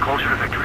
culture of victory.